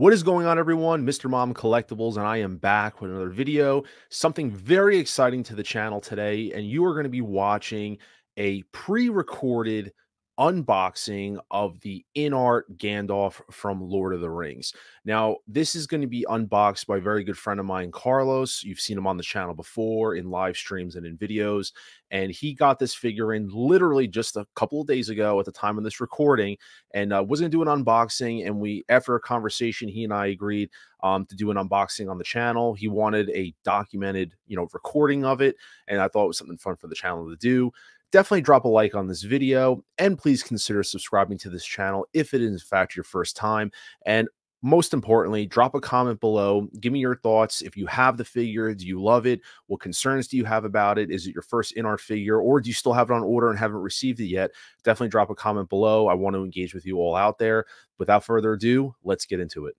What is going on, everyone? Mr. Mom Collectibles, and I am back with another video. Something very exciting to the channel today, and you are going to be watching a pre recorded unboxing of the InArt Gandalf from Lord of the Rings. Now, this is going to be unboxed by a very good friend of mine, Carlos. You've seen him on the channel before in live streams and in videos. And he got this figure in literally just a couple of days ago at the time of this recording and uh, was going to do an unboxing. And we, after a conversation, he and I agreed um, to do an unboxing on the channel. He wanted a documented, you know, recording of it. And I thought it was something fun for the channel to do definitely drop a like on this video and please consider subscribing to this channel if it is in fact your first time and most importantly drop a comment below give me your thoughts if you have the figure do you love it what concerns do you have about it is it your first InArt figure or do you still have it on order and haven't received it yet? Definitely drop a comment below i want to engage with you all out there. Without further ado let's get into it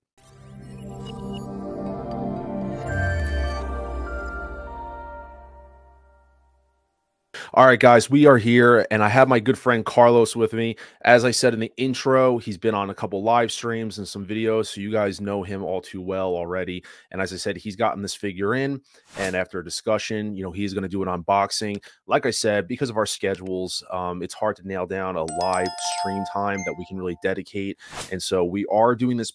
All right, guys, we are here, and I have my good friend Carlos with me. As I said in the intro, he's been on a couple live streams and some videos, so you guys know him all too well already. And as I said, he's gotten this figure in, and after a discussion, you know, he's going to do an unboxing. Like I said, because of our schedules, um, it's hard to nail down a live stream time that we can really dedicate, and so we are doing this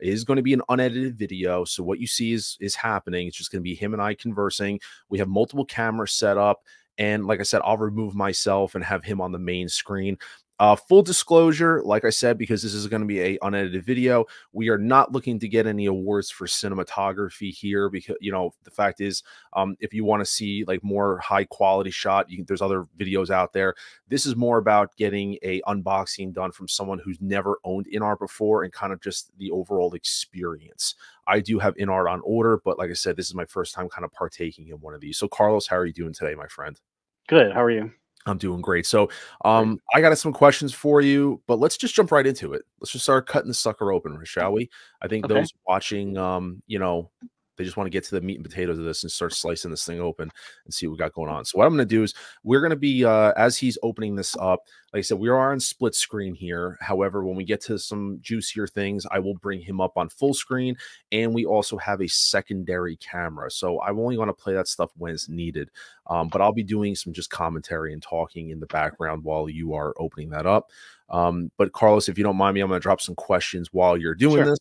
is going to be an unedited video. So what you see is is happening. It's just going to be him and I conversing. We have multiple cameras set up. And like I said, I'll remove myself and have him on the main screen. Uh, full disclosure, like I said, because this is going to be a unedited video, we are not looking to get any awards for cinematography here. Because you know the fact is, um, if you want to see like more high quality shot, you, there's other videos out there. This is more about getting a unboxing done from someone who's never owned InArt before and kind of just the overall experience. I do have InArt on order, but like I said, this is my first time kind of partaking in one of these. So, Carlos, how are you doing today, my friend? Good. How are you? I'm doing great. So, um, I got some questions for you, but let's just jump right into it. Let's just start cutting the sucker open, shall we? I think okay. those watching, um, you know, they just want to get to the meat and potatoes of this and start slicing this thing open and see what we got going on. So what I'm going to do is we're going to be uh, as he's opening this up. Like I said, we are on split screen here. However, when we get to some juicier things, I will bring him up on full screen, and we also have a secondary camera. So I'm only going to play that stuff when it's needed. Um, but I'll be doing some just commentary and talking in the background while you are opening that up. Um, but Carlos, if you don't mind me, I'm going to drop some questions while you're doing sure. this.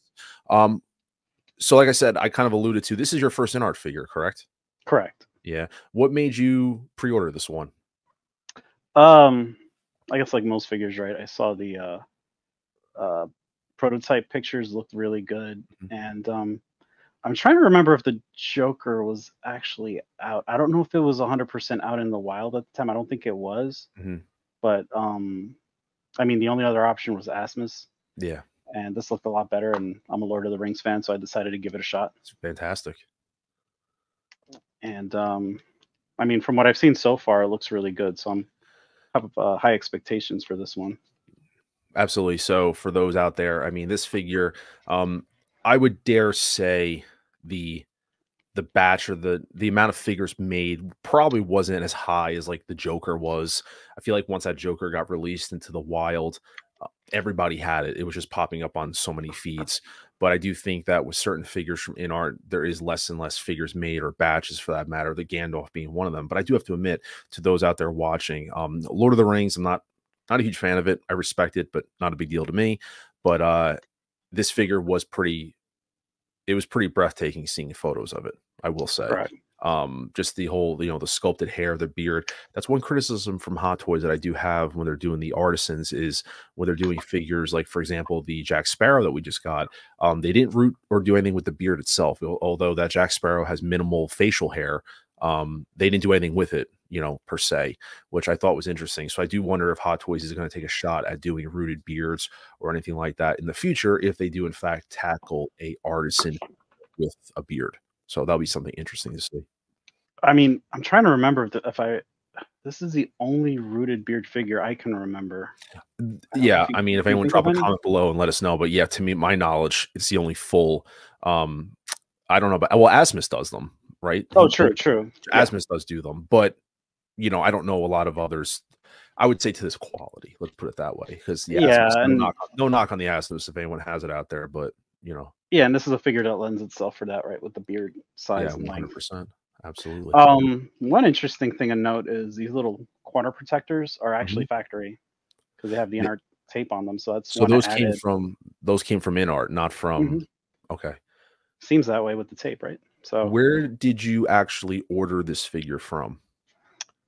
Um, so like I said, I kind of alluded to this is your first InArt figure, correct? Correct. Yeah. What made you pre-order this one? Um, I guess like most figures, right? I saw the uh, uh, prototype pictures looked really good, mm-hmm. and um, I'm trying to remember if the Joker was actually out. I don't know if it was 100% out in the wild at the time. I don't think it was, mm-hmm. but um, I mean, the only other option was Asmus. Yeah and this looked a lot better. And I'm a Lord of the Rings fan, so I decided to give it a shot. It's fantastic. And um, I mean, from what I've seen so far, it looks really good. So I'm have uh, high expectations for this one. Absolutely. So for those out there, I mean, this figure, um, I would dare say the the batch or the the amount of figures made probably wasn't as high as like the Joker was. I feel like once that Joker got released into the wild, everybody had it. It was just popping up on so many feeds. But I do think that with certain figures from InArt, there is less and less figures made or batches for that matter, the Gandalf being one of them. But I do have to admit to those out there watching, um, Lord of the Rings, I'm not not a huge fan of it. I respect it, but not a big deal to me. But uh this figure was pretty it was pretty breathtaking seeing photos of it, I will say. Right um just the whole you know the sculpted hair the beard. That's one criticism from hot toys that i do have when they're doing the artisans is when they're doing figures like for example the jack sparrow that we just got um they didn't root or do anything with the beard itself. Although that jack sparrow has minimal facial hair um they didn't do anything with it you know per se which i thought was interesting. So i do wonder if hot toys is going to take a shot at doing rooted beards or anything like that in the future if they do in fact tackle a artisan with a beard. So that'll be something interesting to see I mean, I'm trying to remember if, if I. This is the only rooted beard figure I can remember. Yeah, I mean, if anyone drop a comment below and let us know, but yeah, to me, my knowledge, it's the only full. um I don't know, but well, Asmus does them, right? Oh, true, true. Asmus yeah. does do them, but you know, I don't know a lot of others. I would say to this quality. Let's put it that way, because yeah, yeah no, knock, no knock on the Asmus if anyone has it out there, but you know. Yeah, and this is a figure that lends itself for that, right? With the beard size Yeah, one hundred percent, absolutely. Um, one interesting thing to note is these little corner protectors are actually factory because they have the inner tape on them. So that's So those came from those came from InArt, not from. Mhm. Okay. Seems that way with the tape, right? So Where did you actually order this figure from?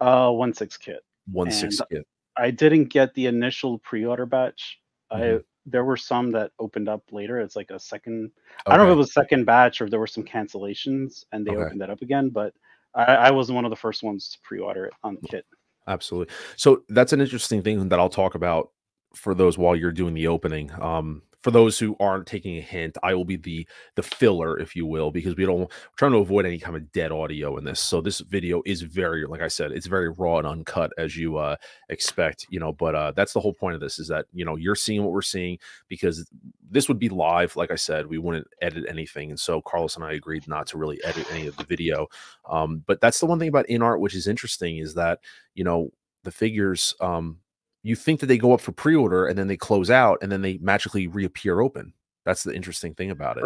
uh, One Sixth Kit. One Sixth Kit. I didn't get the initial pre-order batch. I Mhm. There were some that opened up later. It's like a second. I don't know if it was second batch or if there were some cancellations and they Okay. opened it up again. But I, I was one of the first ones to pre-order it on the kit. absolutely. So that's an interesting thing that I'll talk about for those while you're doing the opening. Um, for those who aren't taking a hint, I will be the the filler, if you will, because we don't we're trying to avoid any kind of dead audio in this. So this video is very, like I said, it's very raw and uncut as you uh expect, you know. But uh that's the whole point of this is that you know you're seeing what we're seeing because this would be live. Like I said, we wouldn't edit anything, and so Carlos and I agreed not to really edit any of the video. Um, but that's the one thing about InArt which is interesting is that you know the figures um you think that they go up for pre-order and then they close out and then they magically reappear open that's the interesting thing about it.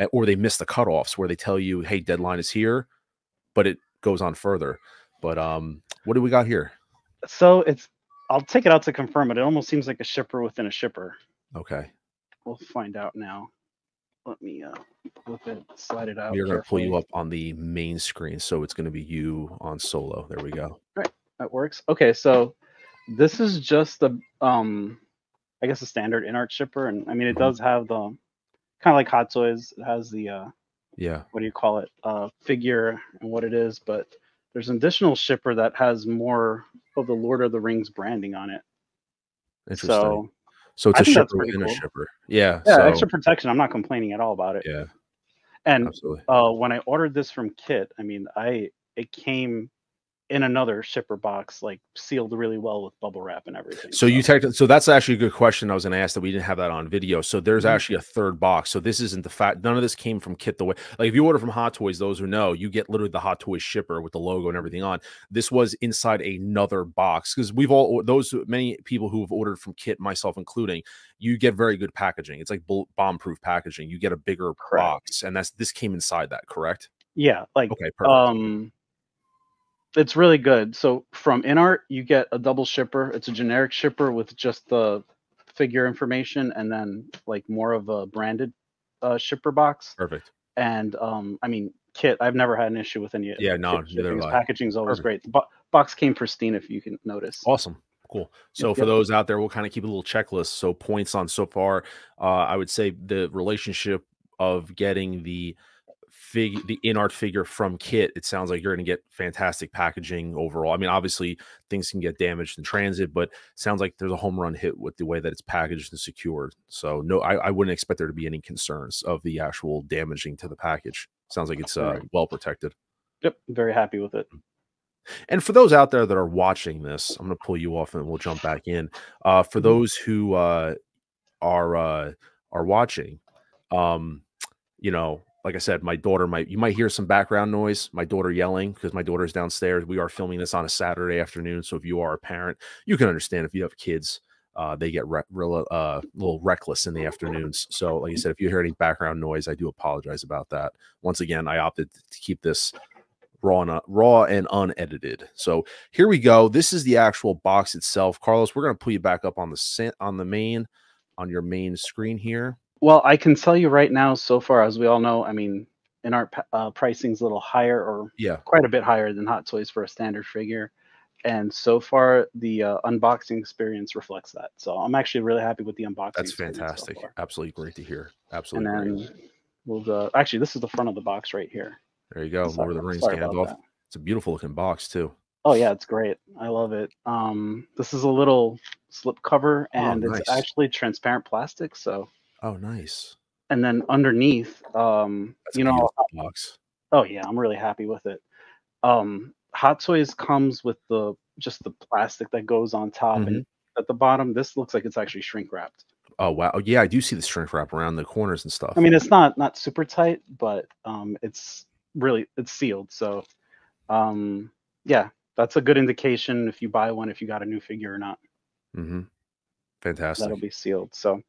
A- or they miss the cutoffs where they tell you hey deadline is here but it goes on further but um what do we got here So it's. I'll take it out to confirm it. It almost seems like a shipper within a shipper. okay We'll find out now. Let me uh flip it, slide it out. we're going to pull you up on the main screen so it's going to be you on solo there we go That works. Okay, so this is just the um I guess a standard InArt shipper, and I mean it does have the kind of like Hot Toys. It has the uh yeah what do you call it? Uh figure and what it is, but there's an additional shipper that has more of the Lord of the Rings branding on it. interesting So so it's I a shipper within a shipper yeah yeah, so extra protection. I'm not complaining at all about it. yeah And absolutely uh when I ordered this from Kit, I mean I it came in another shipper box, like sealed really well with bubble wrap and everything. So you technically, so that's actually a good question. I was going to ask that we didn't have that on video. So there's Mhm. actually a third box. So this isn't the fact. None of this came from Kit the way. Like if you order from Hot Toys, those who know, you get literally the Hot Toys shipper with the logo and everything on. This was inside another box because we've all those many people who have ordered from Kit, myself including, you get very good packaging. It's like bomb proof packaging. You get a bigger Correct. box, and that's this came inside that. Correct? yeah, like Okay, perfect. um it's really good so from inart you get a double shipper it's a generic shipper with just the figure information and then like more of a branded uh, shipper box perfect. and um i mean kit i've never had an issue with any of Yeah, no, Kit neither have shippings. I. packaging's always Perfect. great the bo- box came pristine if you can notice Awesome. Cool. So Yep, for yep. those out there, we'll kind of keep a little checklist. So points on so far, uh, I would say the relationship of getting the fig the InArt figure from kit it sounds like you're going to get fantastic packaging overall. I mean obviously things can get damaged in transit but sounds like there's a home run hit with the way that it's packaged and secured. So no i, I wouldn't expect there to be any concerns of the actual damaging to the package. Sounds like it's uh, well protected. Yep very happy with it. And for those out there that are watching this, I'm going to pull you off and we'll jump back in. Uh, for Mhm. those who uh, are uh, are watching, um, you know, like I said, my daughter might you might hear some background noise. My daughter yelling because my daughter's downstairs. We are filming this on a Saturday afternoon, so if you are a parent, you can understand if you have kids. Uh, they get re- real, uh, a little reckless in the afternoons. So, like I said, if you hear any background noise, I do apologize about that. Once again, I opted to keep this raw and raw and unedited. So here we go. This is the actual box itself. Carlos, we're going to pull you back up on the on the main on your main screen here. Well, I can tell you right now, so far, as we all know, I mean, InArt uh, pricing's a little higher or Yeah, quite a bit higher than Hot Toys for a standard figure. And so far, the uh, unboxing experience reflects that. So I'm actually really happy with the unboxing. that's experience so fantastic. Absolutely great to hear. and Absolutely great. we'll go. Actually, this is the front of the box right here. There you go. Sorry- Lord of the Rings Gandalf. It's a beautiful looking box too. Oh yeah, it's great. I love it. Um, this is a little slip cover, Oh, and nice. it's actually transparent plastic. So, Oh, nice. and then underneath, um, That's you know, box. Oh yeah, I'm really happy with it. Um, Hot Toys comes with the just the plastic that goes on top Mm-hmm. and at the bottom. This looks like it's actually shrink wrapped. Oh wow. Oh, yeah, I do see the shrink wrap around the corners and stuff. I mean, it's not not super tight, but um, it's really it's sealed. So, um, yeah, that's a good indication if you buy one if you got a new figure or not. mm-hmm. fantastic. That'll be sealed. So,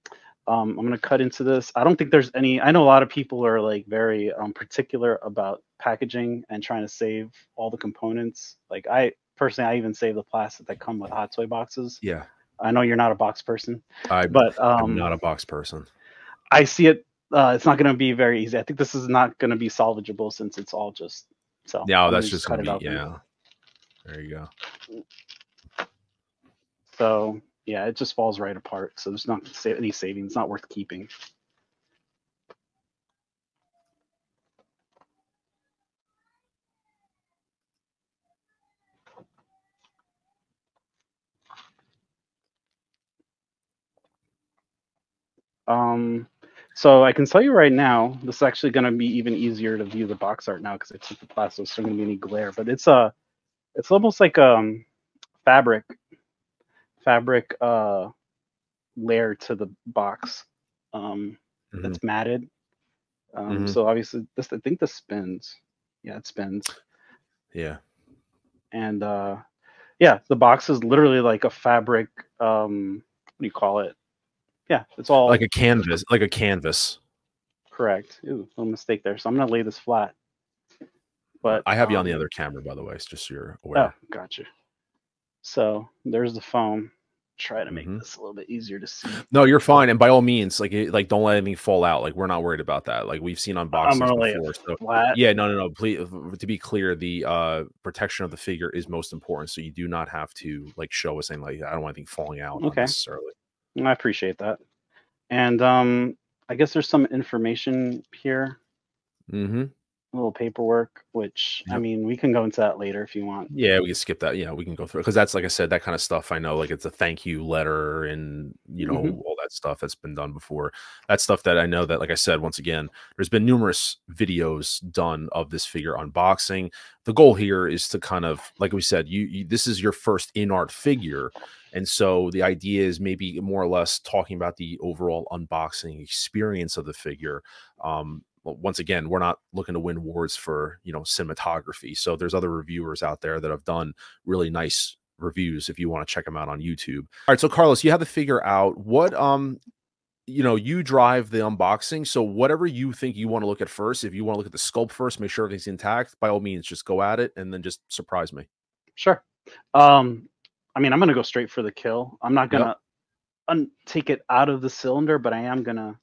Um, I'm gonna cut into this. I don't think there's any. I know a lot of people are like very um, particular about packaging and trying to save all the components. Like I personally, I even save the plastic that come with hot toy boxes. Yeah, I know you're not a box person, I, but I'm um, not a box person. I see it. Uh, it's not going to be very easy. I think this is not going to be salvageable since it's all just so. Yeah, I'm that's gonna just cut gonna it be open. yeah. There you go. So yeah, it just falls right apart. So there's not any savings. Not worth keeping. Um, so I can tell you right now, this is actually going to be even easier to view the box art now because I took the plastic, so there's going to be any glare. But it's a, it's almost like um, fabric, fabric uh, layer to the box. Um, Mhm. that's matted. Um, Mhm. So obviously, this I think this spins. Yeah, it spins. Yeah. And uh, yeah, the box is literally like a fabric. Um, what do you call it? Yeah, it's all Like a canvas, like a canvas. correct. Ooh, little mistake there. So I'm gonna lay this flat. But I have you on the um, other camera, by the way, it's just so you're aware. Oh, gotcha. So there's the foam. Try to make Mhm. this a little bit easier to see. No, you're fine. And by all means, like, like don't let anything fall out. Like, we're not worried about that. Like, we've seen unboxings before. So, flat. yeah, no, no, no. Please, to be clear, the uh protection of the figure is most important. So you do not have to like show us anything like I don't want anything falling out Okay. unnecessarily. I appreciate that. And um, I guess there's some information here, Mm-hmm. Little paperwork, which I mean, we can go into that later if you want. Yeah, we can skip that. Yeah, we can go through because that's like I said, that kind of stuff. I know, like it's a thank you letter and you know Mhm. all that stuff that's been done before. That stuff that I know that, like I said, once again, there's been numerous videos done of this figure unboxing. The goal here is to kind of, like we said, you, you this is your first InArt figure, and so the idea is maybe more or less talking about the overall unboxing experience of the figure. Um, once again, we're not looking to win awards for you know cinematography. So there's other reviewers out there that have done really nice reviews if you want to check them out on YouTube. All right, so Carlos, you have to figure out what um you know, you drive the unboxing. So whatever you think you want to look at first, if you want to look at the sculpt first, make sure everything's intact, by all means just go at it and then just surprise me. Sure. Um, I mean, I'm gonna go straight for the kill. I'm not gonna un- take it out of the cylinder, but I am gonna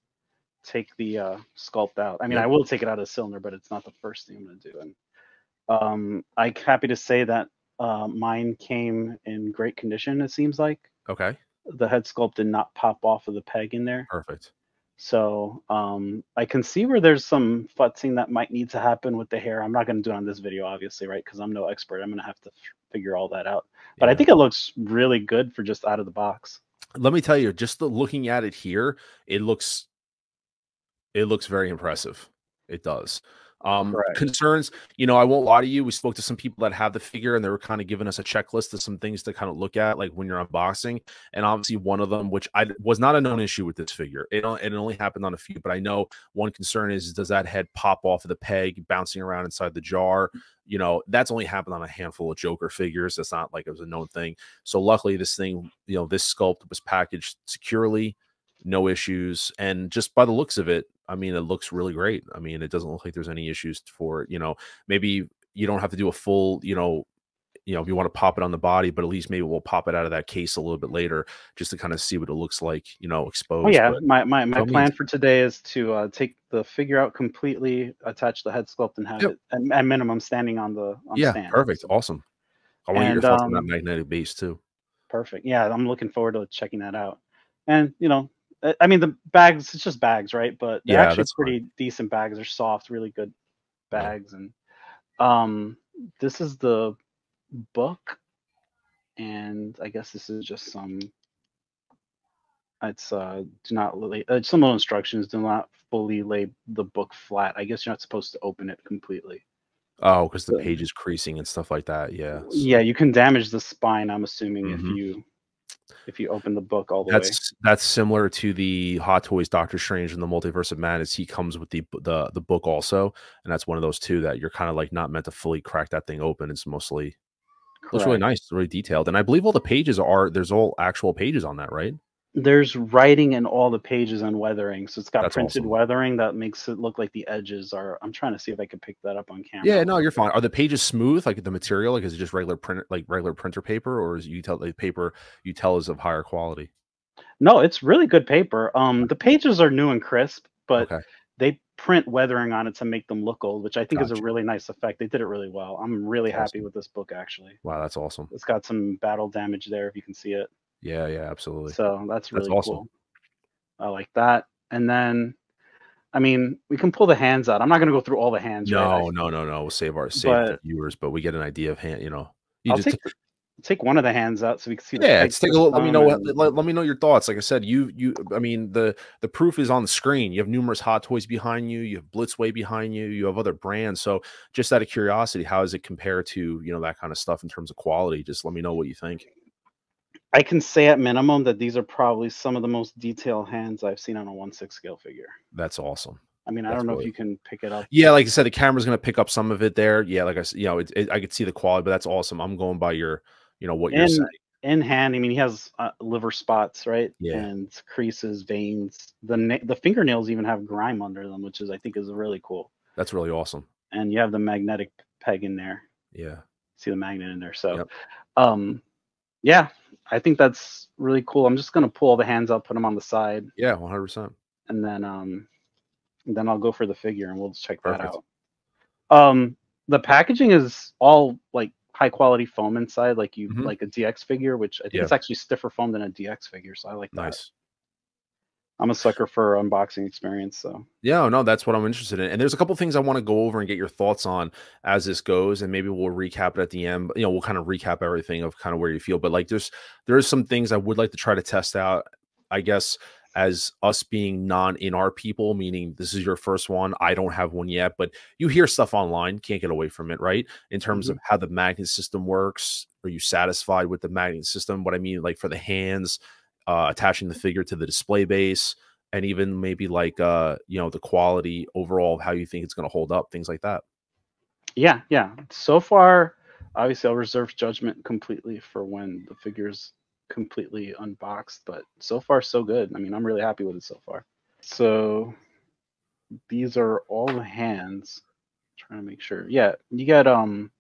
take the uh, sculpt out. I mean. I will take it out of the cylinder, but it's not the first thing I'm gonna do. And um, I'm happy to say that uh, mine came in great condition. It seems like Okay. the head sculpt did not pop off of the peg in there. Perfect. So um, I can see where there's some futzing that might need to happen with the hair. I'm not going to do it on this video, obviously, right? Because I'm no expert. I'm going to have to figure all that out. But I think it looks really good for just out of the box. let me tell you, just the looking at it here, it looks it looks very impressive. It does. Um Correct. concerns, you know, I won't lie to you. We spoke to some people that have the figure and they were kind of giving us a checklist of some things to kind of look at, like when you're unboxing. And obviously, one of them, which I was not a known issue with this figure, it, it only happened on a few, but I know one concern is does that head pop off of the peg bouncing around inside the jar? You know, that's only happened on a handful of Joker figures. That's not like it was a known thing. So luckily, this thing, you know, this sculpt was packaged securely, no issues, and just by the looks of it, I mean, it looks really great. I mean, it doesn't look like there's any issues for you know maybe you don't have to do a full you know you know if you want to pop it on the body, but at least maybe we'll pop it out of that case a little bit later just to kind of see what it looks like you know exposed. Oh yeah, but- my my, my plan means. for today is to uh, take the figure out completely, attach the head sculpt, and have Yep. it at, at minimum standing on the on yeah, stand. perfect, awesome. I want your And, thoughts on that um, magnetic base too. Perfect. Yeah, I'm looking forward to checking that out. And you know, I- I mean the bags, it's just bags, right? But they're Yeah, actually pretty decent bags. They're soft, really good bags. And um this is the book. And I guess this is just some it's uh do not lay uh, some little instructions, do not fully lay the book flat. I guess you're not supposed to open it completely. Oh, because the page is creasing and stuff like that. Yeah. so Yeah, you can damage the spine, I'm assuming, Mhm. if you if you open the book all the way. That's that's similar to the Hot Toys Doctor Strange and the Multiverse of Madness. He comes with the the the book also, and that's one of those two that you're kind of like not meant to fully crack that thing open. It's mostly looks really nice, really detailed, and I believe all the pages are there's all actual pages on that, right? There's writing in all the pages and weathering. So it's got That's printed awesome. weathering that makes it look like the edges are. I'm trying to see if I can pick that up on camera. Yeah, no, you're fine. Are the pages smooth, like the material? Like is it just regular print, like regular printer paper, or is you tell the paper you tell is of higher quality? No, it's really good paper. Um, the pages are new and crisp, but Okay, they print weathering on it to make them look old, which I think is a really nice effect. They did it really well. I'm really That's happy with this book actually. Wow, that's awesome. It's got some battle damage there if you can see it. Yeah, yeah, absolutely. So that's That's really awesome. cool. I like that. And then I mean, we can pull the hands out. I'm not gonna go through all the hands, right? No, no, no, no. We'll save our save the But- viewers, but we get an idea of hand. You know, you I'll just take take one of the hands out so we can see yeah. Let's take a to look. Let me know. What, let, let me know your thoughts. Like I said, you you. I mean, the the proof is on the screen. You have numerous Hot Toys behind you. You have Blitzway behind you. You have other brands. So, just out of curiosity, how does it compare to you know that kind of stuff in terms of quality? Just let me know what you think. I can say at minimum that these are probably some of the most detailed hands I've seen on a one six scale figure. That's awesome. I mean, I That's don't know really- if you can pick it up. Yeah, like I said, the camera's gonna pick up some of it there. Yeah, like I said, you know, it, it, I could see the quality, but that's awesome. I'm going by your, you know, what you're saying. in hand, I mean, he has uh, liver spots, right? Yeah. And creases, veins. The na- the fingernails even have grime under them, which is I think is really cool. That's really awesome. And you have the magnetic peg in there. Yeah. See the magnet in there. So, Yep. um, yeah, I think that's really cool. I'm just gonna pull all the hands out, put them on the side, Yeah, 100. percent and then um, then I'll go for the figure, and we'll check that Perfect. out. Um, the packaging is all like high quality foam inside, like you Mhm. like a DX figure, which I think Yeah. it's actually stiffer foam than a DX figure. So I like that. Nice. I'm a sucker for unboxing experience. So Yeah, no, that's what I'm interested in. And there's a couple things I want to go over and get your thoughts on as this goes, and maybe we'll recap it at the end. You know, we'll kind of recap everything of kind of where you feel. But like, there's there's some things I would like to try to test out. I guess as us being non InArt people, meaning this is your first one. I don't have one yet, but you hear stuff online, can't get away from it, right? In terms of mm-hmm. how the magnet system works. Are you satisfied with the magnet system? What I mean, like for the hands, uh, attaching the figure to the display base and even maybe like uh you know the quality overall how you think it's going to hold up things like that yeah, yeah. So far, obviously, I'll reserve judgment completely for when the figure's completely unboxed. But so far, so good. I mean, I'm really happy with it so far. So these are all the hands. trying to make sure. Yeah, you get um,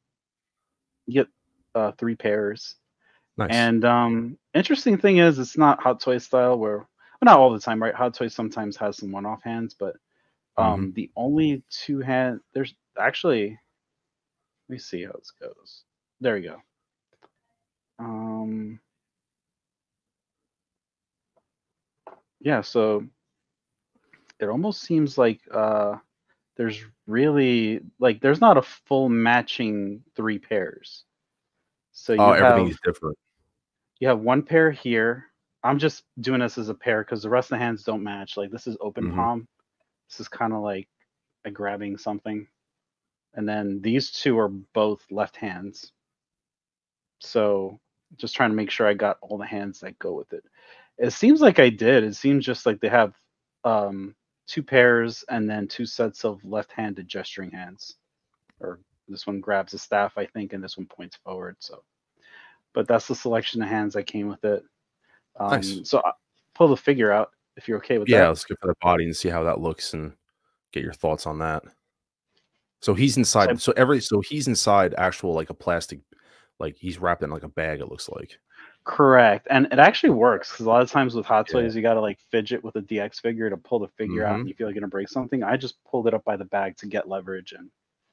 you get uh three pairs. Nice And um, interesting thing is, it's not Hot Toy style where, well, not all the time, right? Hot Toys sometimes has some one-off hands, but um, Mm-hmm. the only two hand there's actually, let me see how this goes. There we go. Um, yeah, so it almost seems like uh, there's really like there's not a full matching three pairs. So you oh have everything is different you have one pair here. I'm just doing this as a pair because the rest of the hands don't match. Like this is open Mhm. palm. This is kind of like a grabbing something. And then these two are both left hands. So just trying to make sure I got all the hands that go with it. It seems like I did. It seems just like they have um, two pairs and then two sets of left-handed gesturing hands. Or this one grabs a staff, I think, and this one points forward. So but that's the selection of hands that came with it. Um, Nice. So I pull the figure out if you're okay with yeah that. Yeah, let's go for the body and see how that looks and get your thoughts on that so he's inside so every so he's inside actual like a plastic like he's wrapped in like a bag it looks like Correct, and it actually works because a lot of times with Hot Yeah. Toys, you got to like fidget with a DX figure to pull the figure out, Mhm. and you feel like you're gonna break something. I just pulled it up by the bag to get leverage, and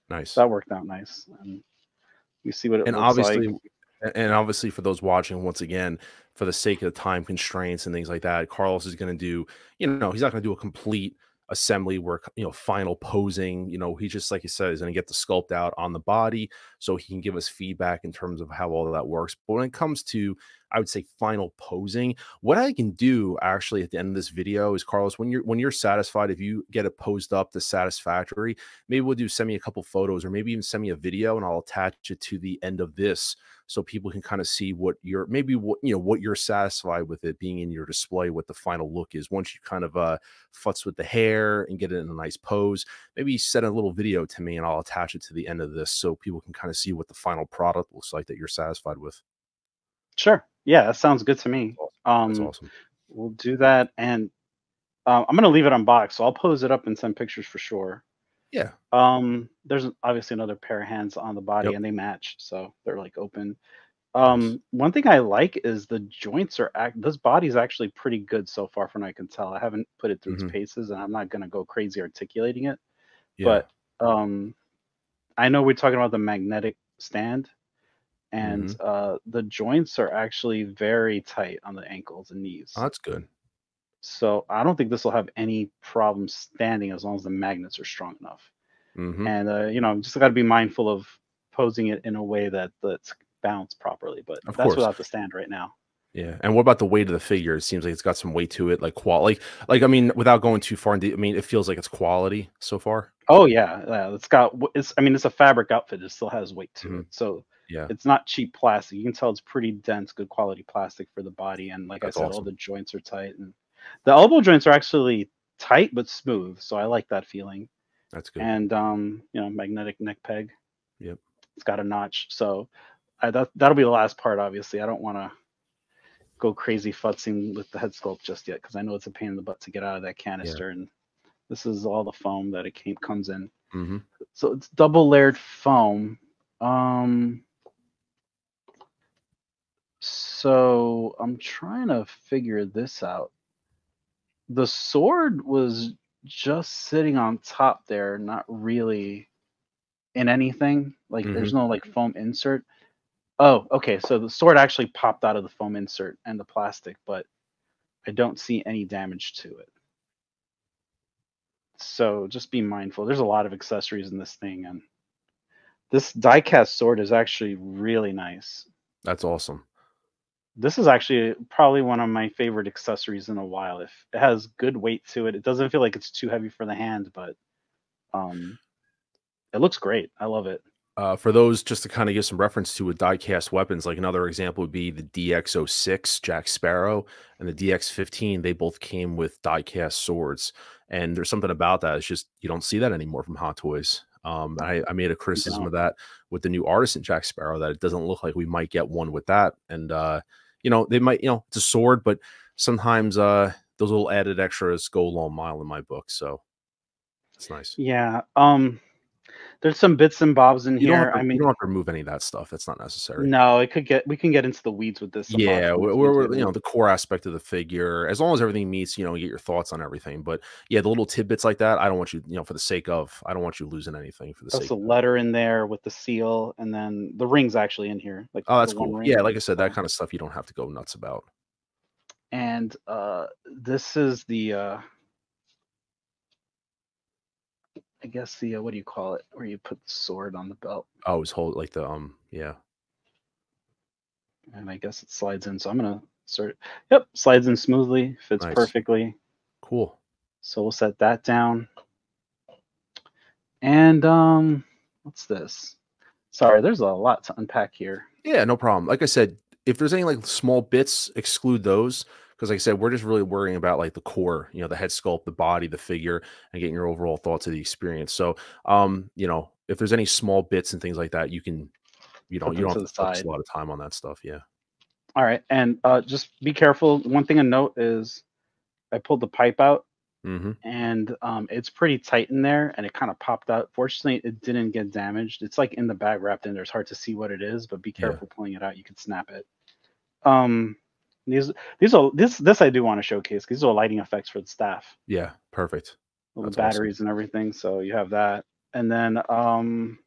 nice that worked out nice. And you see what it and looks obviously like. And obviously for those watching once again for the sake of the time constraints and things like that carlos is going to do you know he's not going to do a complete assembly work, you know final posing you know he just like he said is going to get the sculpt out on the body so he can give us feedback in terms of how all of that works. But when it comes to i would say final posing what i can do actually at the end of this video is carlos when you're when you're satisfied if you get it posed up to satisfactory maybe we'll do send me a couple photos or maybe even send me a video and i'll attach it to the end of this so people can kind of see what you're maybe what you know what you're satisfied with it being in your display what the final look is. Once you kind of uh futz with the hair and get it in a nice pose maybe send a little video to me and i'll attach it to the end of this so people can kind of see what the final product looks like that you're satisfied with. Sure, yeah, that sounds good to me. that's Um, awesome. we'll do that, and uh, I'm gonna leave it unboxed, so I'll pose it up and send pictures for sure. Yeah. Um, there's obviously another pair of hands on the body, Yep. and they match, so they're like open. Um, one thing I like is the joints are act. This body's actually pretty good so far, from what I can tell. I haven't put it through Mhm. its paces, and I'm not gonna go crazy articulating it. Yeah. But um, I know we're talking about the magnetic stand, and Mm-hmm. uh, the joints are actually very tight on the ankles and knees. Oh, that's good. So I don't think this will have any problem standing as long as the magnets are strong enough. hmm And uh, you know, just got to be mindful of posing it in a way that that's balanced properly. But Of that's course. without the stand right now. Yeah. And what about the weight of the figure? It seems like it's got some weight to it, like qual like like I mean, without going too far into I mean, it feels like it's quality so far. Oh yeah, yeah. It's got. It's. I mean, it's a fabric outfit. It still has weight to Mhm. it. So Yeah. it's not cheap plastic. You can tell it's pretty dense, good quality plastic for the body. And like That's I said, all the joints are tight, and the elbow joints are actually tight but smooth. So I like that feeling. That's good. And um, you know, magnetic neck peg. Yep. It's got a notch. So I, that that'll be the last part. Obviously, I don't want to go crazy futzing with the head sculpt just yet because I know it's a pain in the butt to get out of that canister. And this is all the foam that it came, comes in. hmm So it's double layered foam. Um, so I'm trying to figure this out. The sword was just sitting on top there, not really in anything. Like there's mm-hmm. no like foam insert. Oh, okay. So the sword actually popped out of the foam insert and the plastic, but I don't see any damage to it. So just be mindful. There's a lot of accessories in this thing, and this diecast sword is actually really nice. That's awesome. This is actually probably one of my favorite accessories in a while. If it has good weight to it, it doesn't feel like it's too heavy for the hand, but um, it looks great. I love it. Uh, for those, just to kind of give some reference to with die-cast weapons, like another example would be the DX06 Jack Sparrow and the DX15. They both came with die-cast swords, and there's something about that. It's just you don't see that anymore from Hot Toys. Um, I, I made a criticism don't. of that with the new Artisan Jack Sparrow that it doesn't look like we might get one with that, and uh, you know they might, you know, it's a sword, but sometimes uh, those little added extras go a long mile in my book. So it's nice. Yeah. Um, there's some bits and bobs in You here. to, I mean, you don't have to remove any of that stuff. That's not necessary. no, it could get we can get into the weeds with this. Yeah, we're, we we're, you know the core aspect of the figure, as long as everything meets, you know, you get your thoughts on everything. But yeah, the little tidbits like that, I don't want you, you know, for the sake of, I don't want you losing anything for the That's sake. a letter in there with the seal, and then the ring's actually in here. Like oh, that's cool. Yeah, like I said, that kind of stuff you don't have to go nuts about. and uh, this is the uh, I guess the uh, what do you call it? Where you put the sword on the belt, Oh, it's hold like the um, yeah, and I guess it slides in. So I'm gonna sort. Yep, slides in smoothly, fits Nice. perfectly. cool. So we'll set that down. And um, what's this? Sorry, there's a lot to unpack here. Yeah, no problem. Like I said, if there's any like small bits, exclude those because, like I said, we're just really worrying about like the core, you know, the head sculpt, the body, the figure, and getting your overall thoughts of the experience. So, um, you know, if there's any small bits and things like that, you can, you know, Put you don't have to focus a lot of time on that stuff. Yeah. All right, and uh, just be careful. One thing to note is I pulled the pipe out Mm-hmm. and um, it's pretty tight in there and it kind of popped out. Fortunately, it didn't get damaged. It's like in the bag wrapped in there. It's hard to see what it is, but be Yeah. careful pulling it out. You could snap it. Um, these these are this this I do want to showcase. These are lighting effects for the staff, Yeah. Perfect. all the That's awesome. batteries and everything. So you have that, and then um,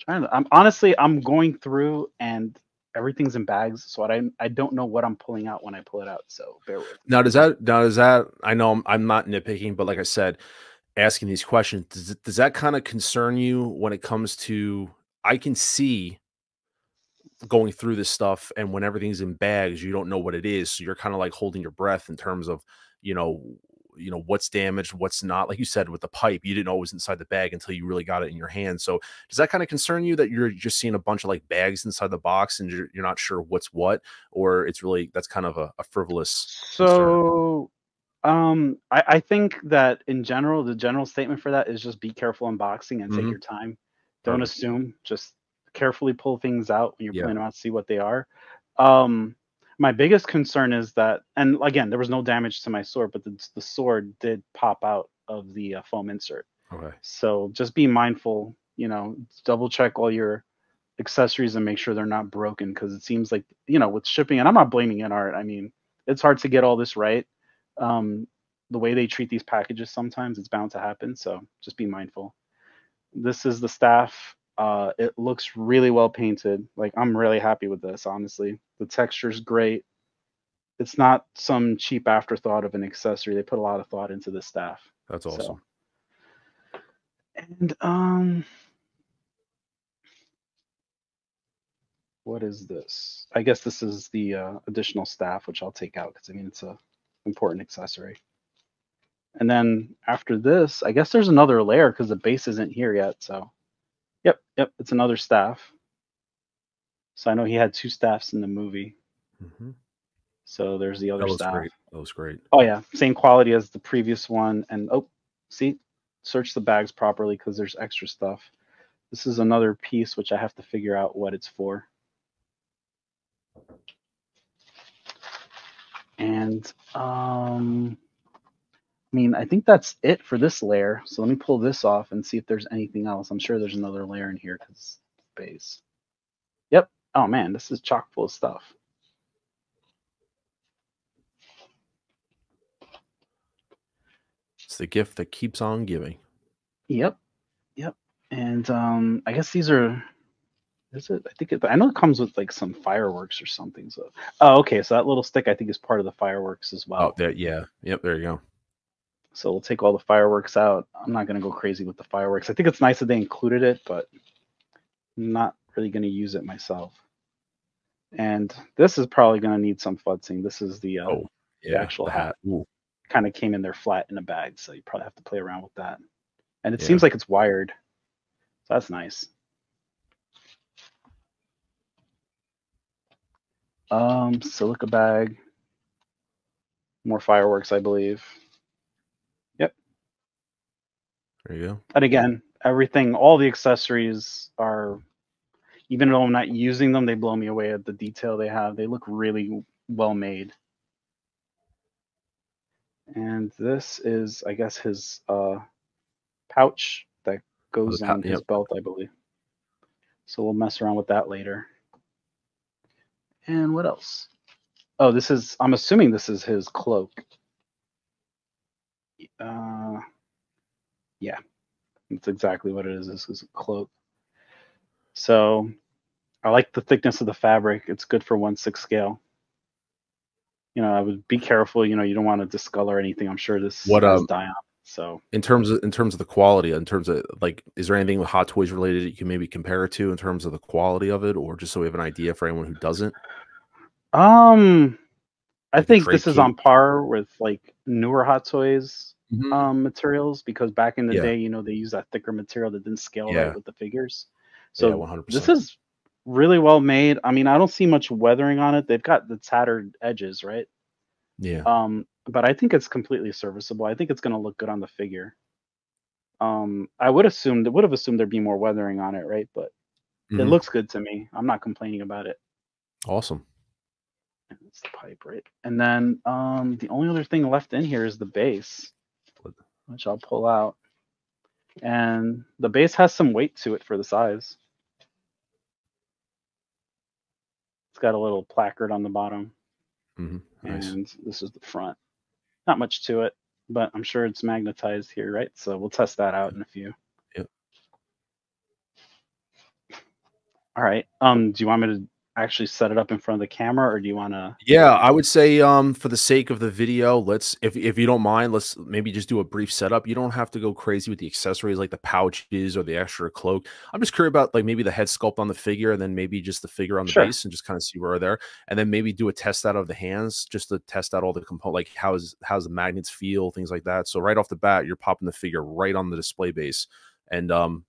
trying to. I'm honestly I'm going through and everything's in bags, so I I don't know what I'm pulling out when I pull it out. So bear with. me. Now, does that now does that I know I'm, I'm not nitpicking, but like I said, asking these questions does does that kind of concern you when it comes to I can see going through this stuff and when everything's in bags you don't know what it is so you're kind of like holding your breath in terms of you know you know what's damaged what's not like you said with the pipe you didn't know it was inside the bag until you really got it in your hand so does that kind of concern you that you're just seeing a bunch of like bags inside the box and you're, you're not sure what's what or it's really that's kind of a, a frivolous concern. So, um, I, I think that in general, the general statement for that is just be careful unboxing and take Mhm. your time. Don't Perfect. assume. Just carefully pull things out when you're Yeah. pulling them out, see what they are. Um, My biggest concern is that, and again, there was no damage to my sword, but the, the sword did pop out of the uh, foam insert. Okay. So just be mindful. You know, double check all your accessories and make sure they're not broken because it seems like you know with shipping, and I'm not blaming Inart. I mean, it's hard to get all this right. Um, the way they treat these packages sometimes it's bound to happen so just be mindful this is the staff uh, it looks really well painted. Like i'm really happy with this honestly. The texture's great. It's not some cheap afterthought of an accessory. They put a lot of thought into the staff. That's awesome. So. and um what is this? I guess this is the uh, additional staff which i'll take out because i mean it's a important accessory. And then after this, I guess there's another layer because the base isn't here yet. So, yep, yep, it's another staff. So I know he had two staffs in the movie. Mm-hmm. So there's the other that staff. Great. That was great. Oh yeah, same quality as the previous one. And oh, see, search the bags properly because there's extra stuff. This is another piece which I have to figure out what it's for. And um I mean, I think that's it for this layer. So let me pull this off and see if there's anything else. I'm sure there's another layer in here because base. Yep. Oh man, this is chock full of stuff. It's the gift that keeps on giving. Yep. Yep. And um, I guess these are. Is it? I think it. I know it comes with like some fireworks or something. So. Oh, okay. So that little stick I think is part of the fireworks as well. Oh, there. Yeah. Yep. There you go. So we'll take all the fireworks out. I'm not going to go crazy with the fireworks. I think it's nice that they included it, but I'm not really going to use it myself. And this is probably going to need some futzing. This is the, uh, oh, yeah, the actual hat. Kind of came in there flat in a bag, so you probably have to play around with that. And it yeah. seems like it's wired. So that's nice. Um, silica bag. More fireworks, I believe. There you go. And again, everything, all the accessories are, even though I'm not using them, they blow me away at the detail they have. They look really well made. And this is, I guess, his uh, pouch that goes oh, on his belt, I believe. So we'll mess around with that later. And what else? Oh, this is, I'm assuming this is his cloak. Uh, yeah, that's exactly what it is. This is a cloak. So I like the thickness of the fabric. It's good for one six scale. You know, I would be careful. You know, you don't want to discolor anything. I'm sure this what um, dye on. So in terms of in terms of the quality, in terms of like, is there anything with Hot Toys related that you can maybe compare it to in terms of the quality of it, or just so we have an idea for anyone who doesn't? Um, I think this is on par with like newer Hot Toys mm-hmm. um, materials because back in the yeah. day, you know, they used that thicker material that didn't scale yeah. right with the figures. So yeah, this is really well made. I mean, I don't see much weathering on it. They've got the tattered edges, right? Yeah. Um, but I think it's completely serviceable. I think it's going to look good on the figure. Um, I would assume that would have assumed there'd be more weathering on it, right? But mm-hmm. it looks good to me. I'm not complaining about it. Awesome. It's the pipe, right? And then um, the only other thing left in here is the base which I'll pull out. And the base has some weight to it for the size. It's got a little placard on the bottom. Mm-hmm. Nice. And this is the front. Not much to it, but I'm sure it's magnetized here, right? So we'll test that out in a few. Yep. All right. Um, do you want me to actually set it up in front of the camera or do you want to yeah i would say um for the sake of the video let's if, if you don't mind let's maybe just do a brief setup. You don't have to go crazy with the accessories like the pouches or the extra cloak. I'm just curious about like maybe the head sculpt on the figure and then maybe just the figure on the sure. base and just kind of see where they're there, and then maybe do a test out of the hands just to test out all the component like how's how's the magnets feel things like that. So right off the bat you're popping the figure right on the display base. And um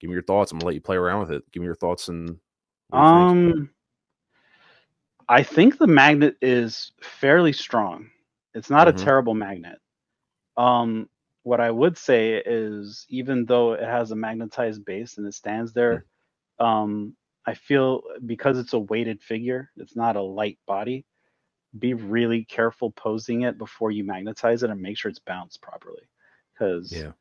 give me your thoughts. I'm gonna let you play around with it. Give me your thoughts and um, think? I think the magnet is fairly strong. It's not mm-hmm. a terrible magnet. Um, what I would say is, even though it has a magnetized base and it stands there, mm-hmm. um, I feel because it's a weighted figure, it's not a light body. Be really careful posing it before you magnetize it and make sure it's bounced properly. Because, Yeah.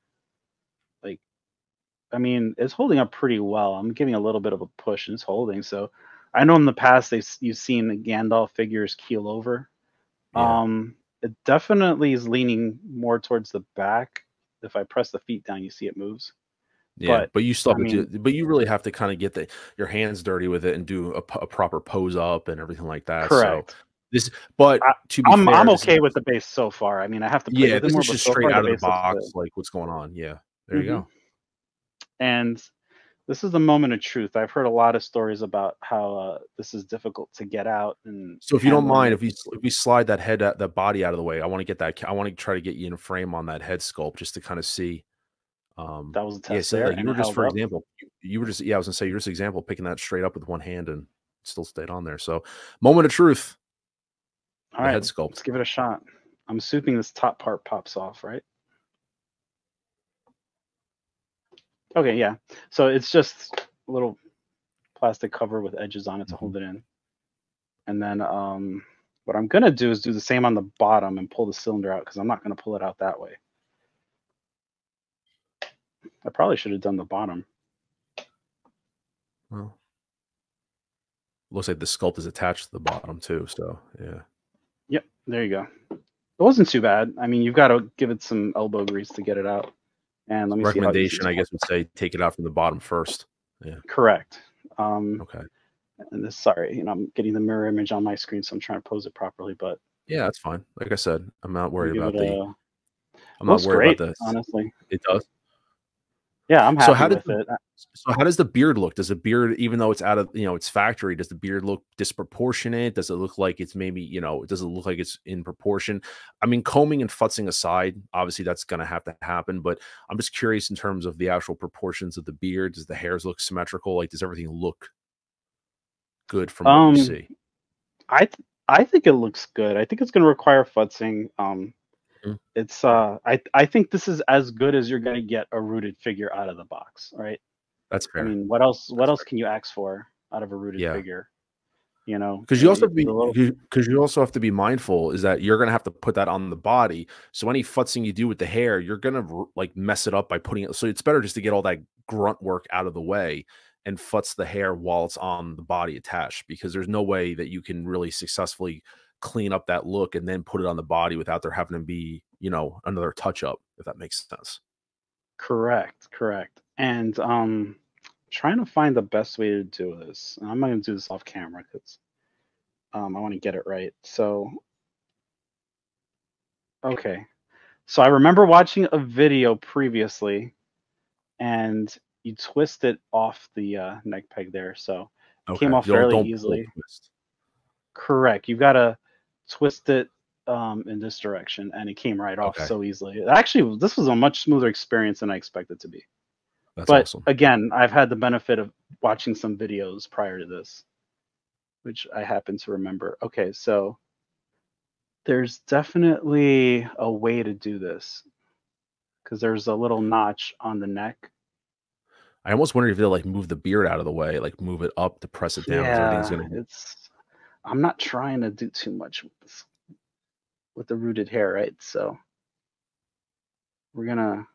I mean, it's holding up pretty well. I'm giving a little bit of a push and it's holding. So I know in the past they you've seen the Gandalf figures keel over. Yeah. Um, it definitely is leaning more towards the back. If I press the feet down, you see it moves. Yeah, But, but you still I to do, but you really have to kind of get the your hands dirty with it and do a proper pose up and everything like that. Correct. So this, but I- to be I'm fair, I'm okay with the base so far. I mean, I have to play yeah, it this more, is just so straight out of the box, like what's going on. Yeah, there you Mhm. go. And this is the moment of truth. I've heard a lot of stories about how uh, this is difficult to get out. And So if you don't mind, if we if we slide that head, uh, that body out of the way, I want to get that. I want to try to get you in frame on that head sculpt just to kind of see. Um, that was a yeah, so there, like you were just, for up. example, you, you were just, yeah, I was gonna say, you're just example picking that straight up with one hand and still stayed on there. So, moment of truth, All right, head sculpt. let's give it a shot. I'm assuming this top part pops off, right? Okay, yeah. So it's just a little plastic cover with edges on it to hold it in. And then um, what I'm gonna do is do the same on the bottom and pull the cylinder out because I'm not gonna pull it out that way. I probably should have done the bottom. Well, looks like the sculpt is attached to the bottom too. So yeah, Yep, there you go. It wasn't too bad. I mean, you've got to give it some elbow grease to get it out. And let me see how easy recommendation, I guess, would say take it out from the bottom first. Yeah. Correct. Um, Okay. and this, sorry, you know, I'm getting the mirror image on my screen, so I'm trying to pose it properly. But Yeah, that's fine. Like I said, I'm not worried about the. a- I'm not worried great, about this. honestly. It does. Yeah, I'm happy So how with it. Uh, So how does the beard look? Does the beard, even though it's out of you know it's factory, does the beard look disproportionate? Does it look like it's maybe you know does it look like it's in proportion? I mean, combing and futzing aside, obviously that's going to have to happen. But I'm just curious in terms of the actual proportions of the beard. Does the hairs look symmetrical? Like does everything look good from what Um, you see? I th- I think it looks good. I think it's going to require futzing. Um, Mm. it's uh, I I think this is as good as you're going to get a rooted figure out of the box, right? That's I mean, what else? What That's else can you ask for out of a rooted Yeah. figure? You know, because you also be because you also have to be mindful is that you're gonna have to put that on the body. So any futzing you do with the hair, you're gonna like mess it up by putting it. So it's better just to get all that grunt work out of the way and futz the hair while it's on the body attached because there's no way that you can really successfully clean up that look and then put it on the body without there having to be you know another touch up if that makes sense. Correct, correct. And um trying to find the best way to do this. And I'm not gonna do this off camera because um I want to get it right. So okay. So I remember watching a video previously and you twist it off the uh, neck peg there. So Came off fairly easily. correct. You've got to twist it um, in this direction and it came right off Okay. so easily. Actually, this was a much smoother experience than I expected to be. That's but awesome. again, I've had the benefit of watching some videos prior to this, which I happen to remember. Okay, so there's definitely a way to do this because there's a little notch on the neck. I almost wonder if they'll like move the beard out of the way, like move it up to press it down. everything's gonna it's. I'm not trying to do too much with this, with the rooted hair, right? So we're gonna.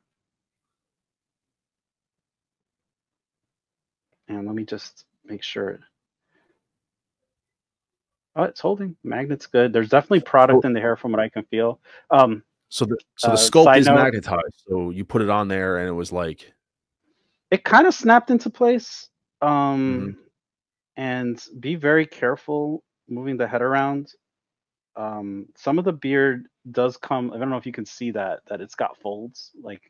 And let me just make sure. Oh, it's holding. Magnet's good. There's definitely product in the hair from what I can feel. Um, So the so the Uh, sculpt is note- magnetized. So you put it on there, and it was like, it kind of snapped into place. Um, and be very careful moving the head around. Um, some of the beard does come. I don't know if you can see that that it's got folds. Like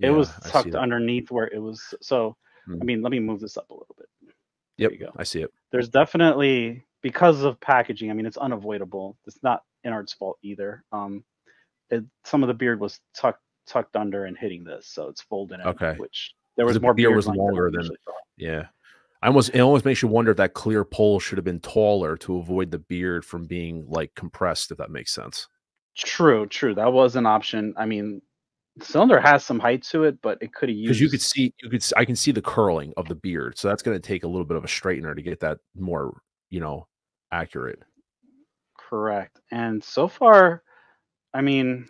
it was Yeah, I see tucked underneath where it was. So I Mm. mean, let me move this up a little bit. Yep, there you go. I see it. There's definitely because of packaging. I mean, it's unavoidable. It's not InArt's fault either. Um, it, some of the beard was tucked tucked under and hitting this, so it's folding in. Okay. Which there was The more beard beard was longer than- Yeah, I almost it almost makes you wonder if that clear pole should have been taller to avoid the beard from being like compressed. If that makes sense. True, true. That was an option. I mean, cylinder has some height to it, but it could have used because you could see you could I can see the curling of the beard, so that's going to take a little bit of a straightener to get that more you know accurate. correct. And so far, I mean,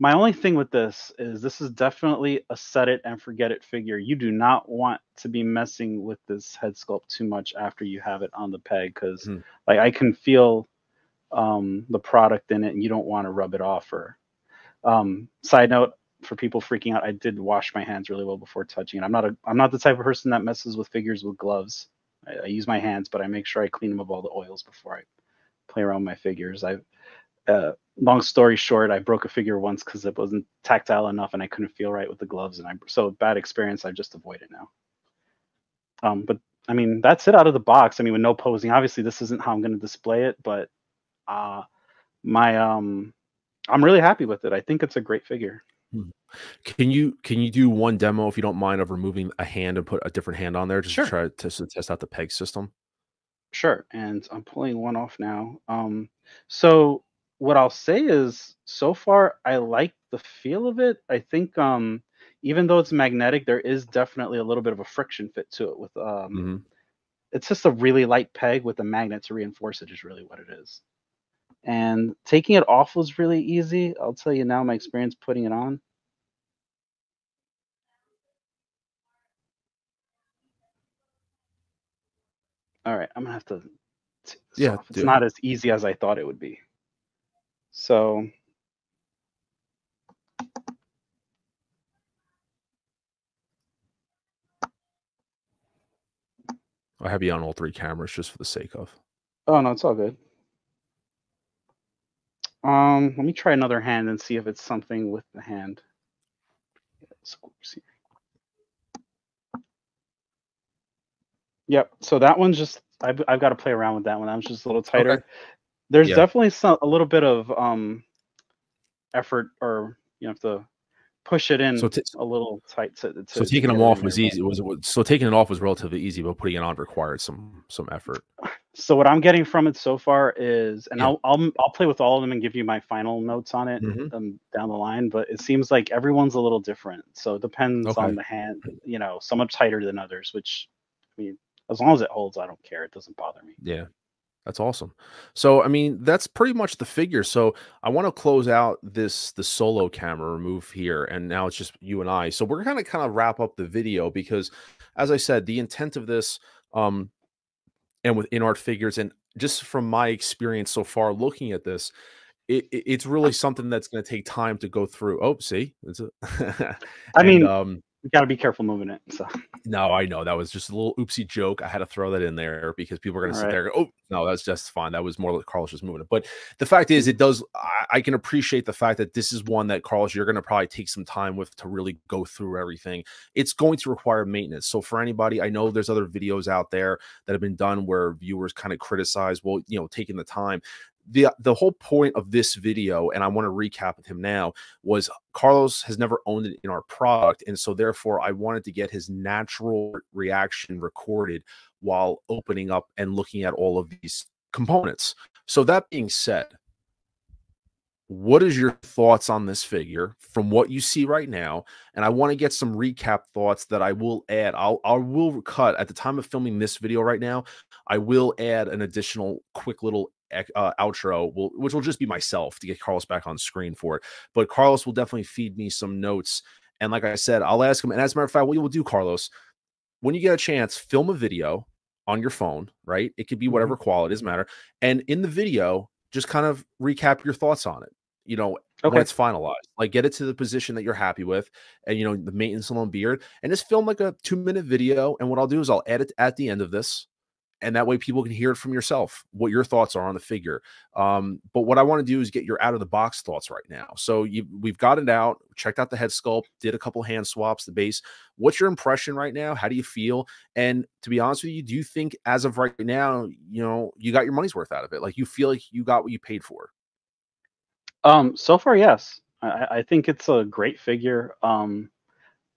my only thing with this is this is definitely a set it and forget it figure. You do not want to be messing with this head sculpt too much after you have it on the peg because Mhm. like I can feel um, the product in it and you don't want to rub it off or um, side note for people freaking out I did wash my hands really well before touching it I'm not a I'm not the type of person that messes with figures with gloves I, I use my hands but I make sure I clean them of all the oils before I play around with my figures I uh, long story short I broke a figure once because it wasn't tactile enough and I couldn't feel right with the gloves and I so bad experience I just avoid it now. Um, but I mean that's it out of the box. I mean with no posing obviously this isn't how I'm going to display it but uh my um i'm really happy with it. I think it's a great figure. Can you can you do one demo if you don't mind of removing a hand and put a different hand on there just Sure. to try to, to test out the peg system? sure and i'm pulling one off now. Um so what i'll say is so far i like the feel of it. I think um even though it's magnetic there is definitely a little bit of a friction fit to it with um hmm it's just a really light peg with a magnet to reinforce it is really what it is. And taking it off was really easy. I'll tell you now my experience putting it on. All right i'm gonna have to Yeah, off. it's not as easy as i thought it would be so I have you on all three cameras just for the sake of. oh no it's all good um let me try another hand and see if it's something with the hand. Yep. So that one's just I've I've got to play around with that one. That one's just a little tighter. Okay. There's Yeah. definitely some a little bit of um effort or you have to push it in So t- a little tight to, to so taking them off was easy. Was was- so taking it off was relatively easy, but putting it on required some some effort. So what I'm getting from it so far is, and Yeah. I'll I'll I'll play with all of them and give you my final notes on it Mhm. um, down the line. But it seems like everyone's a little different. So it depends Okay. on the hand. You know, some are tighter than others. Which I mean, as long as it holds, I don't care. It doesn't bother me. Yeah. That's awesome. So I mean, that's pretty much the figure. So I want to close out this the solo camera remove here, and now it's just you and I. So we're gonna kind of wrap up the video because, as I said, the intent of this, um, and with InArt figures, and just from my experience so far looking at this, it, it- it's really something that's going to take time to go through. Oh, see, it's a I And, mean, um, You got to be careful moving it. So no, I know that was just a little oopsie joke. I had to throw that in there because people are going to sit Alright. there. and go, Oh no, that's just fine. That was more like Carlos just moving it. But the fact is, it does. I, I can appreciate the fact that this is one that Carlos, you're going to probably take some time with to really go through everything. It's going to require maintenance. So for anybody, I know there's other videos out there that have been done where viewers kind of criticize, well, you know, taking the time. The, the whole point of this video, and I want to recap with him now, was Carlos has never owned it InArt product. And so, therefore, I wanted to get his natural reaction recorded while opening up and looking at all of these components. So, that being said, what is your thoughts on this figure from what you see right now? And I want to get some recap thoughts that I will add. I'll I will cut at the time of filming this video right now. I will add an additional quick little uh, outro, will, which will just be myself to get Carlos back on screen for it. But Carlos will definitely feed me some notes. And like I said, I'll ask him. And as a matter of fact, what you will do, Carlos, when you get a chance, film a video on your phone, right? It could be whatever quality, doesn't matter. And in the video, just kind of recap your thoughts on it. You know, Okay. when it's finalized, like get it to the position that you're happy with, and you know the maintenance on the beard, and just film like a two minute video. And what I'll do is I'll edit at the end of this, and that way people can hear it from yourself what your thoughts are on the figure. Um, but what I want to do is get your out of the box thoughts right now. So you we've got it out, checked out the head sculpt, did a couple hand swaps, the base. What's your impression right now? How do you feel? And to be honest with you, do you think as of right now, you know, you got your money's worth out of it? Like you feel like you got what you paid for? Um, so far, yes. I, I think it's a great figure. Um,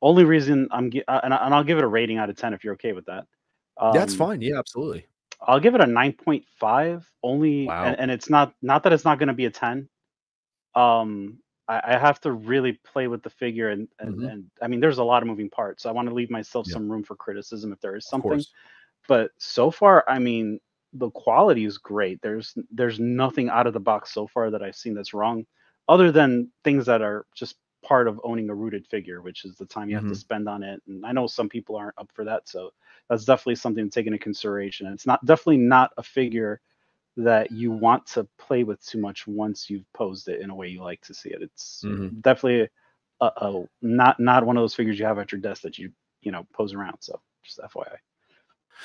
only reason I'm uh, and, I- and I'll give it a rating out of ten if you're okay with that. Um, That's fine. Yeah, absolutely. I'll give it a nine point five. Only, Wow. and, and it's not not that it's not going to be a ten. Um, I, I, have to really play with the figure, and and, mm-hmm. and I mean, there's a lot of moving parts. So I want to leave myself yeah. some room for criticism if there is something. But so far, I mean, the quality is great. There's there's nothing out of the box so far that I've seen that's wrong, other than things that are just part of owning a rooted figure, which is the time you mm-hmm. have to mm-hmm. spend on it. And I know some people aren't up for that, so that's definitely something to take into consideration. And it's not definitely not a figure that you want to play with too much once you've posed it in a way you like to see it. It's mm-hmm. definitely a, not not one of those figures you have at your desk that you you know pose around. So just FYI.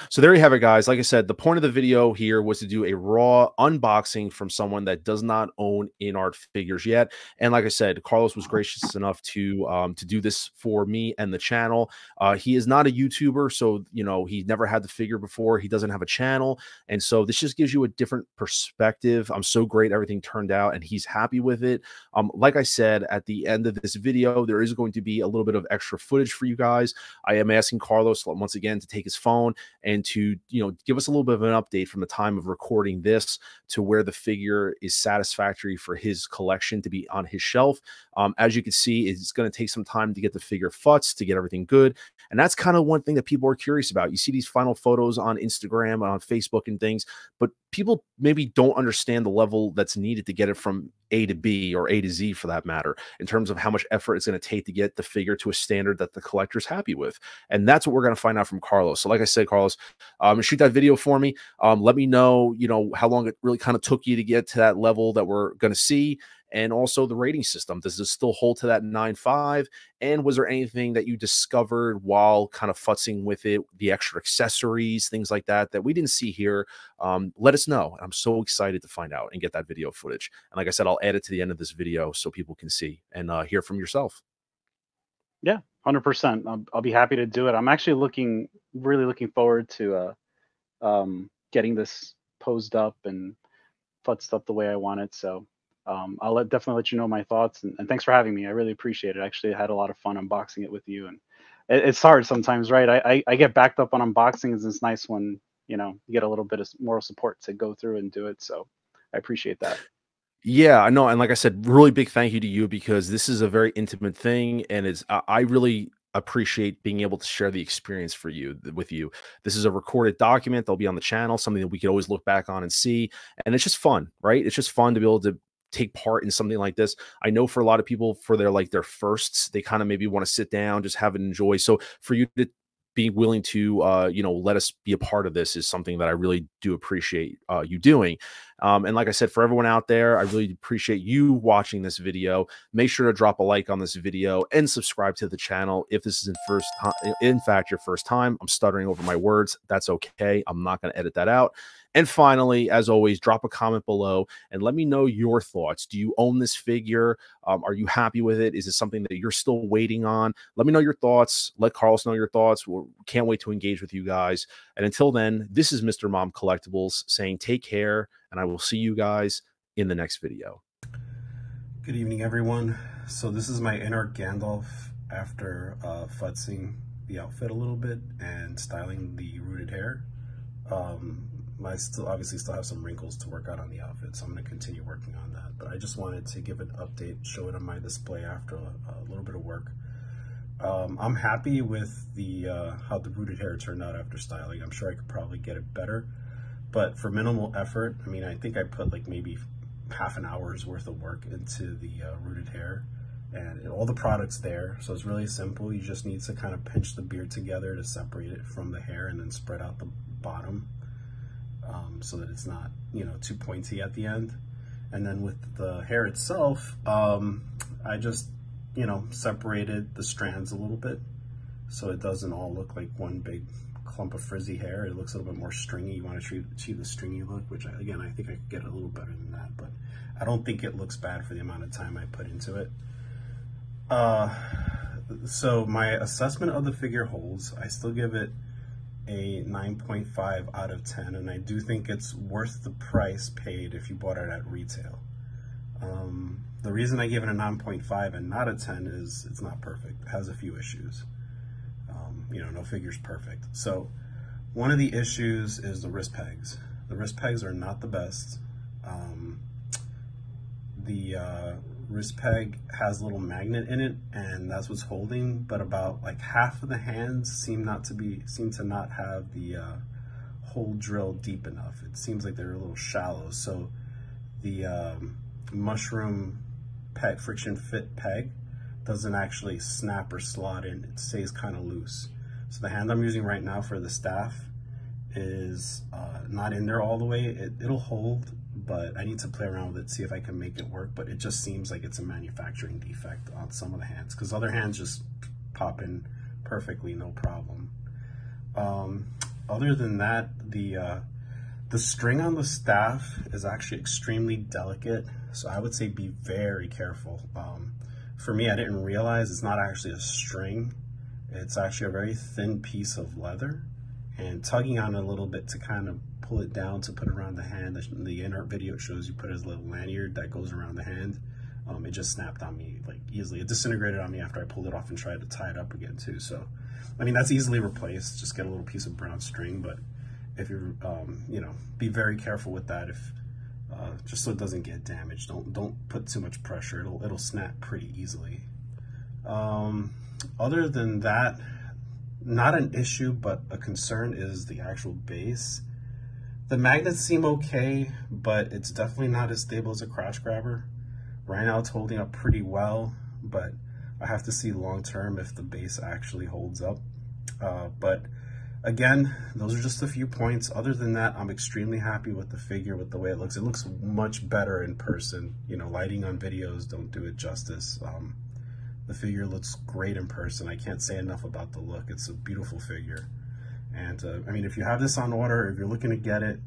So there you have it, guys. Like I said, the point of the video here was to do a raw unboxing from someone that does not own InArt figures yet. And like I said, Carlos was gracious enough to um, to do this for me and the channel. Uh, he is not a YouTuber, so you know he never had the figure before. He doesn't have a channel, and so this just gives you a different perspective. I'm so great everything turned out, and he's happy with it. Um, like I said at the end of this video, there is going to be a little bit of extra footage for you guys. I am asking Carlos once again to take his phone and to you know give us a little bit of an update from the time of recording this to where the figure is satisfactory for his collection to be on his shelf. Um, as you can see, it's going to take some time to get the figure futzed to get everything good, and that's kind of one thing that people are curious about. You see these final photos on Instagram, on Facebook, and things, but people maybe don't understand the level that's needed to get it from A to B or A to Z for that matter, in terms of how much effort it's going to take to get the figure to a standard that the collector's happy with. And that's what we're going to find out from Carlos. So, like I said, Carlos, um, shoot that video for me. Um, let me know, you know, how long it really kind of took you to get to that level that we're going to see and also the rating system. Does it still hold to that 9.5? And was there anything that you discovered while kind of futzing with it, the extra accessories, things like that, that we didn't see here? Um, let us know. I'm so excited to find out and get that video footage. And like I said, I'll add it to the end of this video so people can see and uh, hear from yourself. Yeah, 100%. I'll, I'll, be happy to do it. I'm actually looking, really looking forward to uh, um, getting this posed up and futzed up the way I want it. So um, I'll let, definitely let you know my thoughts. And, and, thanks for having me. I really appreciate it. Actually, I had a lot of fun unboxing it with you. And it, it's hard sometimes, right? I, I, I, get backed up on unboxings. It's nice when you know you get a little bit of moral support to go through and do it. So I appreciate that. Yeah, I know, and like I said, really big thank you to you because this is a very intimate thing, and it's I really appreciate being able to share the experience for you with you. This is a recorded document. They'll be on the channel, something that we could always look back on and see. And it's just fun, right? It's just fun to be able to take part in something like this. I know for a lot of people, for their like their firsts, they kind of maybe want to sit down, just have it enjoy. So for you to be willing to uh, you know let us be a part of this is something that I really do appreciate uh, you doing. Um, and like I said, for everyone out there, I really appreciate you watching this video. Make sure to drop a like on this video and subscribe to the channel if this is in first time, in fact your first time. I'm stuttering over my words. That's okay. I'm not going to edit that out. And finally, as always, drop a comment below and let me know your thoughts. Do you own this figure? Um, are you happy with it? Is it something that you're still waiting on? Let me know your thoughts. Let Carlos know your thoughts. We can't wait to engage with you guys. And until then, this is Mr. Mom Collectibles saying take care, and I will see you guys in the next video. Good evening, everyone. So this is my InArt Gandalf after uh, futzing the outfit a little bit and styling the rooted hair. Um, I still obviously still have some wrinkles to work out on the outfit, so I'm going to continue working on that. But I just wanted to give an update, show it on my display after a, a little bit of work. Um, I'm happy with the uh, how the rooted hair turned out after styling. I'm sure I could probably get it better, but for minimal effort, I mean, I think I put like maybe half an hour's worth of work into the uh, rooted hair and all the products there. So it's really simple. You just need to kind of pinch the beard together to separate it from the hair and then spread out the bottom um, so that it's not, you know, too pointy at the end. And then with the hair itself, um, I just, you know, separated the strands a little bit so it doesn't all look like one big clump of frizzy hair. It looks a little bit more stringy. You want to achieve the stringy look, which I, again, I think I could get a little better than that, but I don't think it looks bad for the amount of time I put into it. Uh, so my assessment of the figure holds, I still give it a 9.5 out of 10, and I do think it's worth the price paid if you bought it at retail. Um, the reason I give it a 9.5 and not a 10 is it's not perfect. It has a few issues. Um, you know, no figure's perfect. So one of the issues is the wrist pegs. The wrist pegs are not the best. Um, the uh, wrist peg has a little magnet in it and that's what's holding, but about like half of the hands seem not to be, seem to not have the uh, hole drill deep enough. It seems like they're a little shallow. So the um, mushroom peg, friction fit peg doesn't actually snap or slot in. It stays kind of loose. So the hand I'm using right now for the staff is uh, not in there all the way. It, it'll hold, but I need to play around with it, see if I can make it work. But it just seems like it's a manufacturing defect on some of the hands because other hands just pop in perfectly, no problem. Um, other than that, the uh, the string on the staff is actually extremely delicate, so I would say be very careful. Um, for me, I didn't realize it's not actually a string. It's actually a very thin piece of leather and tugging on it a little bit to kind of pull it down to put around the hand. The, the InArt video shows you put as a little lanyard that goes around the hand. Um, it just snapped on me like easily. It disintegrated on me after I pulled it off and tried to tie it up again too. So, I mean, that's easily replaced. Just get a little piece of brown string, but if you're, um, you know, be very careful with that. If uh, just so it doesn't get damaged. Don't don't put too much pressure. It'll it'll snap pretty easily. Um, other than that, not an issue, but a concern is the actual base. The magnets seem okay, but it's definitely not as stable as a crotch grabber. Right now it's holding up pretty well, but I have to see long term if the base actually holds up. Uh, but again, those are just a few points. Other than that, I'm extremely happy with the figure, with the way it looks. It looks much better in person. You know, lighting on videos don't do it justice. Um, the figure looks great in person. I can't say enough about the look. It's a beautiful figure. And uh, I mean, if you have this on order, if you're looking to get it,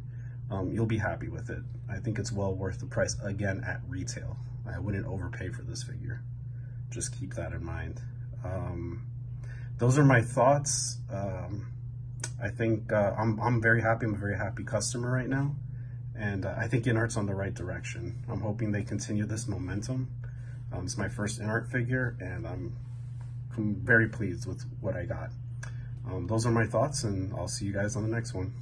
um, you'll be happy with it. I think it's well worth the price, again, at retail. I wouldn't overpay for this figure. Just keep that in mind. Um, those are my thoughts. Um, I think uh, I'm, I'm very happy. I'm a very happy customer right now. And uh, I think InArt's on the right direction. I'm hoping they continue this momentum. Um, it's my first InArt figure and I'm, very pleased with what I got. Um, those are my thoughts and I'll see you guys on the next one.